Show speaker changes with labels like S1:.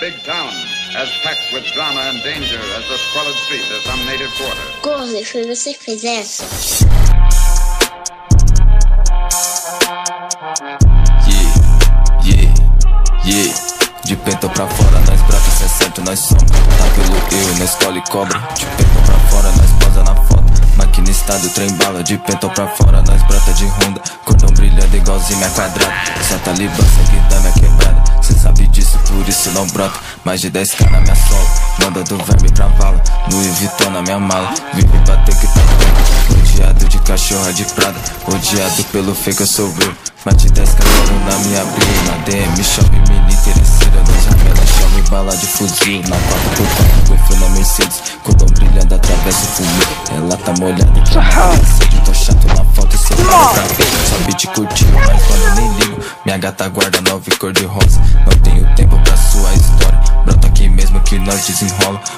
S1: as packed with drama and danger as the squalid street of some native quarter.
S2: Gordo, foi você que fez essa?
S3: Yeah, yeah, yeah. De peito pra fora, nós brota, cê é certo, nós somos. Tá pelo eu, na escola e cobra. De peito pra fora, nós posa na foto. Máquina estado, trem bala. De peito pra fora, nós brota de Honda. Cordão brilhando igualzinho minha quadrada. Só talibã, segue da minha não brota. Mais de 10k na minha sola. Manda do verme pra vala. Louis Vuitton na minha mala. Vive bater que tá. Odiado de cachorra de prada. Odiado pelo fake, eu sou real. Bate 10 cachorro na minha briga. Na DM, chove mini interesseira. Na janela, chove bala de fuzil. Na 4x4, golfo na Mercedes. Cordão brilhando, atravessa o fumê. Ela tá molhada. Sede, tô chato na foto. Cê pra ver. Só beat curtiu, mas quando eu nem ligo. Minha gata guarda nove cor de rosa. Nós desenrola.